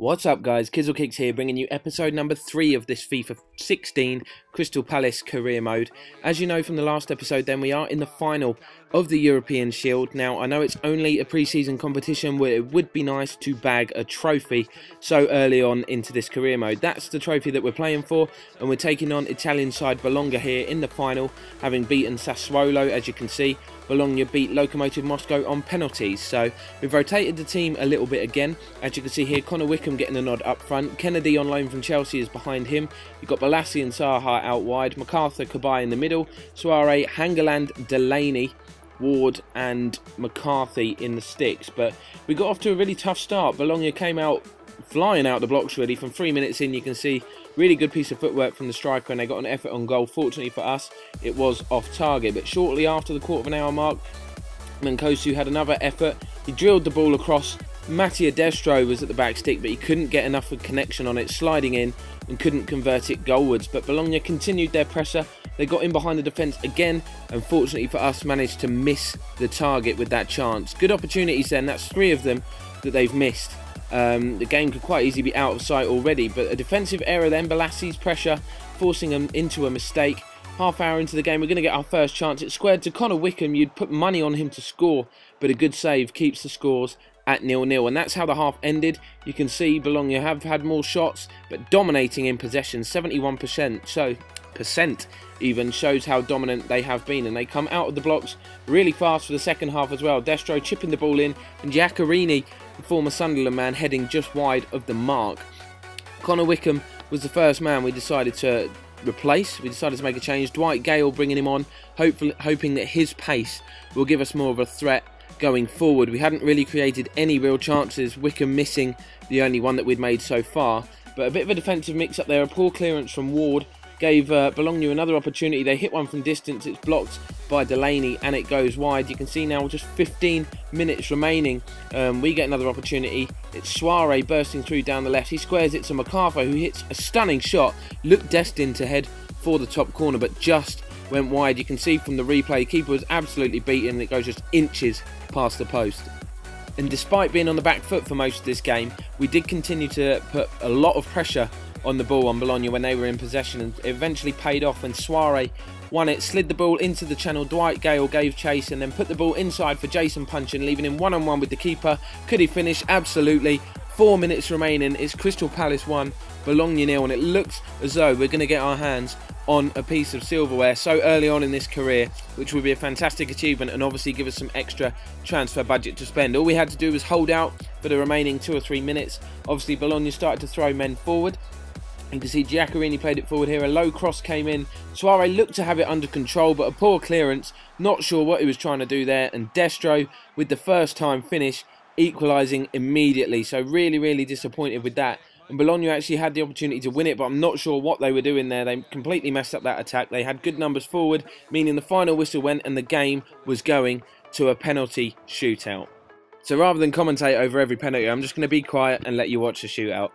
What's up guys, Kizzlekicks here bringing you episode number 3 of this FIFA 16 Crystal Palace career mode. As you know from the last episode then we are in the final of the European Shield. Now I know it's only a pre-season competition where it would be nice to bag a trophy so early on into this career mode. That's the trophy that we're playing for and we're taking on Italian side Bologna here in the final having beaten Sassuolo as you can see. Bologna beat Lokomotiv Moscow on penalties. So we've rotated the team a little bit again. As you can see here, Connor Wickham getting a nod up front. Kenedy on loan from Chelsea is behind him. You've got Bolasie and Zaha out wide. McArthur, Cabaye in the middle. Souaré, Hangeland, Delaney. Ward and McCarthy in the sticks. But we got off to a really tough start. Bologna came out flying out the blocks really. From three minutes in, you can see really good piece of footwork from the striker, and they got an effort on goal. Fortunately for us, it was off target. But shortly after the quarter of an hour mark, Mancosu had another effort. He drilled the ball across. Mattia Destro was at the back stick, but he couldn't get enough of connection on it, sliding in and couldn't convert it goalwards. But Bologna continued their pressure. They got in behind the defence again, and fortunately for us, managed to miss the target with that chance. Good opportunities then. That's three of them that they've missed. Um, the game could quite easily be out of sight already, but a defensive error then, Bolasie's pressure, forcing them into a mistake. Half hour into the game, we're going to get our first chance. It's squared to Connor Wickham. You'd put money on him to score, but a good save keeps the scores at nil-nil. And that's how the half ended. You can see Bologna have had more shots, but dominating in possession, 71%. So, percent even shows how dominant they have been. And they come out of the blocks really fast for the second half as well. Destro chipping the ball in, and Giaccherini the former Sunderland man, heading just wide of the mark. Connor Wickham was the first man we decided to replace. We decided to make a change. Dwight Gayle bringing him on, hopefully, hoping that his pace will give us more of a threat going forward. We hadn't really created any real chances, Wickham missing the only one that we'd made so far. But a bit of a defensive mix up there, a poor clearance from Ward gave uh, another opportunity. They hit one from distance, it's blocked by Delaney and it goes wide. You can see now just 15 minutes remaining. Um, we get another opportunity. It's Souaré bursting through down the left. He squares it to McArthur who hits a stunning shot. Looked destined to head for the top corner but just went wide. You can see from the replay, keeper was absolutely beaten. It goes just inches past the post. And despite being on the back foot for most of this game, we did continue to put a lot of pressure on the ball on Bologna when they were in possession and eventually paid off when Souaré won it, slid the ball into the channel. Dwight Gayle gave chase and then put the ball inside for Jason Puncheon, leaving him one on one with the keeper. Could he finish? Absolutely. Four minutes remaining. It's Crystal Palace 1, Bologna nil, and it looks as though we're going to get our hands on a piece of silverware so early on in this career, which would be a fantastic achievement and obviously give us some extra transfer budget to spend. All we had to do was hold out for the remaining two or three minutes. Obviously, Bologna started to throw men forward, you can see Giaccherini played it forward here. A low cross came in. Souaré looked to have it under control, but a poor clearance. Not sure what he was trying to do there. And Destro with the first time finish, equalising immediately. So really, really disappointed with that. And Bologna actually had the opportunity to win it, but I'm not sure what they were doing there. They completely messed up that attack. They had good numbers forward, meaning the final whistle went and the game was going to a penalty shootout. So rather than commentate over every penalty, I'm just going to be quiet and let you watch the shootout.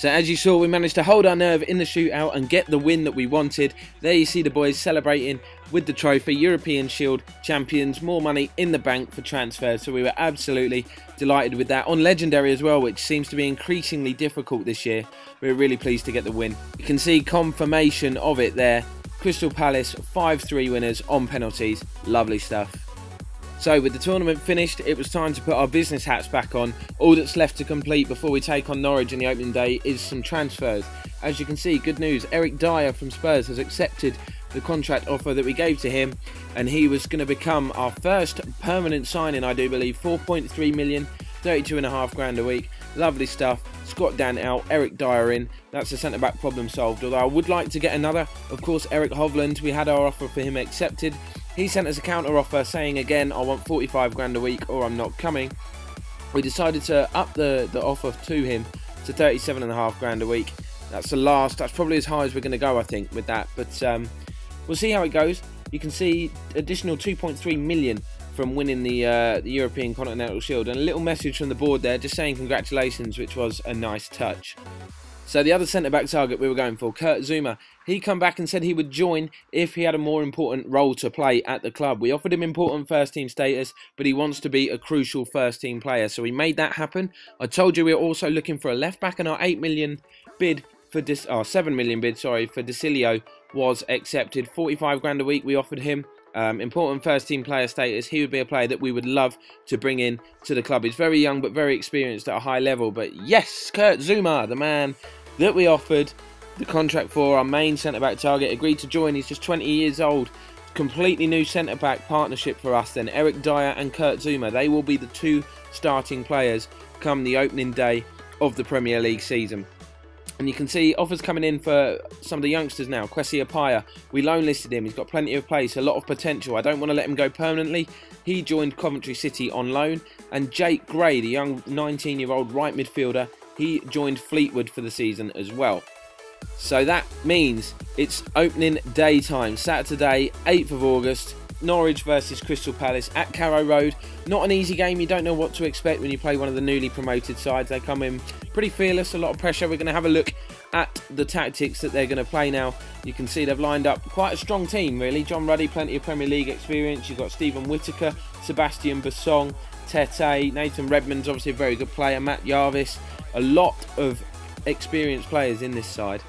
So as you saw, we managed to hold our nerve in the shootout and get the win that we wanted. There you see the boys celebrating with the trophy, European Shield champions, more money in the bank for transfers. So we were absolutely delighted with that. On Legendary as well, which seems to be increasingly difficult this year. We we're really pleased to get the win. You can see confirmation of it there. Crystal Palace 5-3 winners on penalties. Lovely stuff. So with the tournament finished, it was time to put our business hats back on. All that's left to complete before we take on Norwich in the opening day is some transfers. As you can see, good news, Eric Dier from Spurs has accepted the contract offer that we gave to him and he was going to become our first permanent signing, I do believe, 4.3 million, 32 and a half grand a week. Lovely stuff. Scott Dann out, Eric Dier in. That's the centre back problem solved. Although I would like to get another. Of course, Eric Hovland, we had our offer for him accepted. He sent us a counter offer saying again, I want 45 grand a week or I'm not coming. We decided to up the, the offer to him to 37 and a half grand a week. That's the last, that's probably as high as we're going to go, I think, with that. But um, we'll see how it goes. You can see additional 2.3 million from winning the, uh, the European Continental Shield. And a little message from the board there just saying congratulations, which was a nice touch. So the other centre-back target we were going for, Kurt Zouma, he come back and said he would join if he had a more important role to play at the club. We offered him important first-team status, but he wants to be a crucial first-team player. So we made that happen. I told you we are also looking for a left-back, and our 8 million bid for this, oh, 7 million bid, sorry, for De Sciglio was accepted. 45 grand a week we offered him. Um, important first team player status. He would be a player that we would love to bring in to the club. He's very young but very experienced at a high level. But yes, Kurt Zouma, the man that we offered the contract for our main centre back target, agreed to join. He's just 20 years old. Completely new centre back partnership for us then. Eric Dier and Kurt Zouma. They will be the two starting players come the opening day of the Premier League season. And you can see offers coming in for some of the youngsters now. Kwesi Appiah, we loan listed him. He's got plenty of place, a lot of potential. I don't want to let him go permanently. He joined Coventry City on loan. And Jake Gray, the young 19 year old right midfielder, he joined Fleetwood for the season as well. So that means it's opening day time, Saturday, 8th of August. Norwich versus Crystal Palace at Carrow Road. Not an easy game. You don't know what to expect when you play one of the newly promoted sides. They come in pretty fearless, a lot of pressure. We're going to have a look at the tactics that they're going to play now. You can see they've lined up quite a strong team, really. John Ruddy, plenty of Premier League experience. You've got Steven Whittaker, Sebastian Bassong, Tettey, Nathan Redmond's obviously a very good player, Matt Jarvis, a lot of experienced players in this side.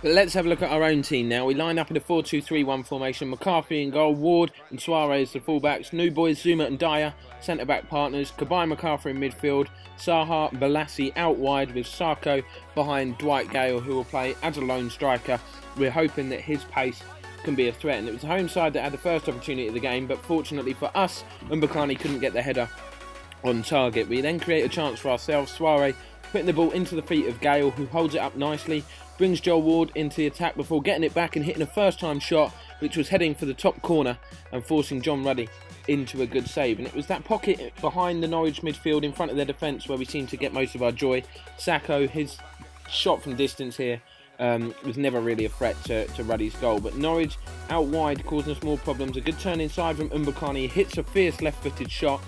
But let's have a look at our own team now. We line up in a 4-2-3-1 formation. McCarthy in goal, Ward and Souaré the fullbacks. New boys Zouma and Dier, centre-back partners. Cabaye McCarthy in midfield. Zaha Bolasie out wide with Sako behind Dwight Gayle who will play as a lone striker. We're hoping that his pace can be a threat. And it was the home side that had the first opportunity of the game, but fortunately for us, Mbokani couldn't get the header on target. We then create a chance for ourselves. Souaré putting the ball into the feet of Gayle, who holds it up nicely, brings Joel Ward into the attack before getting it back and hitting a first time shot, which was heading for the top corner and forcing John Ruddy into a good save. And it was that pocket behind the Norwich midfield in front of their defence where we seem to get most of our joy. Sako, his shot from distance here um, was never really a threat to, to Ruddy's goal. But Norwich out wide causing us more problems. A good turn inside from Mbokani, hits a fierce left footed shot,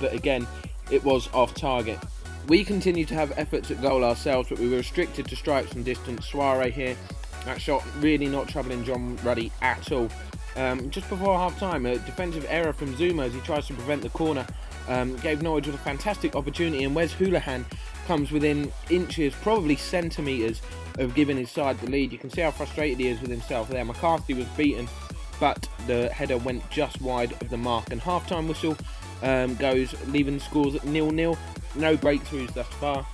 but again, it was off target. We continued to have efforts at goal ourselves, but we were restricted to strikes from distance. Souaré here, that shot really not troubling John Ruddy at all. Um, just before half time, a defensive error from Zouma as he tries to prevent the corner um, gave Norwich a fantastic opportunity, and Wes Hoolahan comes within inches, probably centimetres, of giving his side the lead. You can see how frustrated he is with himself there. McCarthy was beaten, but the header went just wide of the mark, and half time whistle um, goes, leaving scores at nil-nil. No breakthroughs thus far.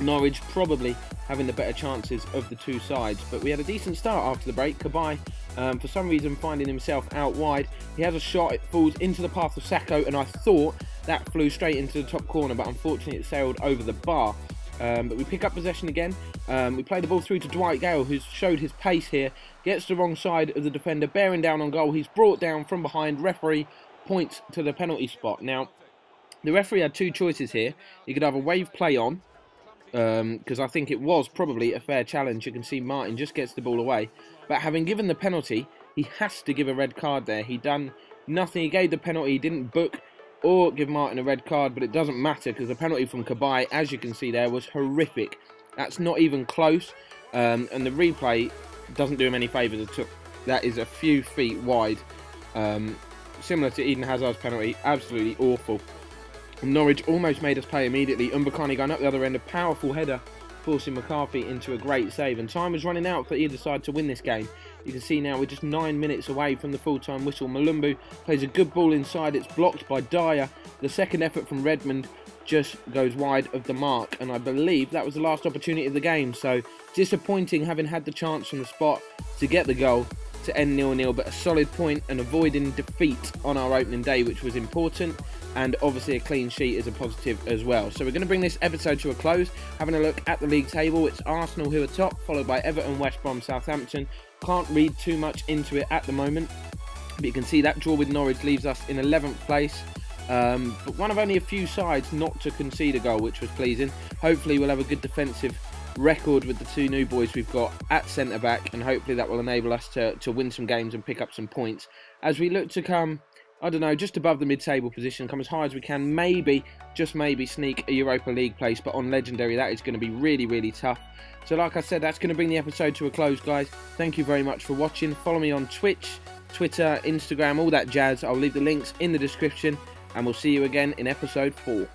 Norwich probably having the better chances of the two sides, but we had a decent start after the break. Cabaye, um, for some reason, finding himself out wide. He has a shot, it falls into the path of Sako, and I thought that flew straight into the top corner, but unfortunately it sailed over the bar. Um, but we pick up possession again. Um, we play the ball through to Dwight Gayle, who's showed his pace here. Gets the wrong side of the defender, bearing down on goal. He's brought down from behind. Referee points to the penalty spot. Now, the referee had two choices here. He could have a wave play on, because um, I think it was probably a fair challenge. You can see Martin just gets the ball away. But having given the penalty, he has to give a red card there. He done nothing. He gave the penalty. He didn't book or give Martin a red card, but it doesn't matter because the penalty from Cabaye, as you can see there, was horrific. That's not even close. Um, and the replay doesn't do him any favours at all. That is a few feet wide. Um, similar to Eden Hazard's penalty. Absolutely awful. Norwich almost made us play immediately. Mbokani going up the other end. A powerful header forcing McCarthy into a great save. And time was running out for either side to win this game. You can see now we're just nine minutes away from the full-time whistle. Mulumbu plays a good ball inside. It's blocked by Dier. The second effort from Redmond just goes wide of the mark. And I believe that was the last opportunity of the game. So disappointing having had the chance from the spot to get the goal to end nil-nil. But a solid point and avoiding defeat on our opening day, which was important and obviously a clean sheet is a positive as well. So we're going to bring this episode to a close, having a look at the league table. It's Arsenal who are top, followed by Everton, West Brom, Southampton. Can't read too much into it at the moment, but you can see that draw with Norwich leaves us in 11th place. Um, but one of only a few sides not to concede a goal, which was pleasing. Hopefully, we'll have a good defensive record with the two new boys we've got at centre back, and hopefully that will enable us to, to win some games and pick up some points as we look to come I don't know, just above the mid-table position, come as high as we can, maybe, just maybe sneak a Europa League place, but on Legendary that is going to be really, really tough. So like I said, that's going to bring the episode to a close, guys. Thank you very much for watching. Follow me on Twitch, Twitter, Instagram, all that jazz. I'll leave the links in the description, and we'll see you again in episode 4.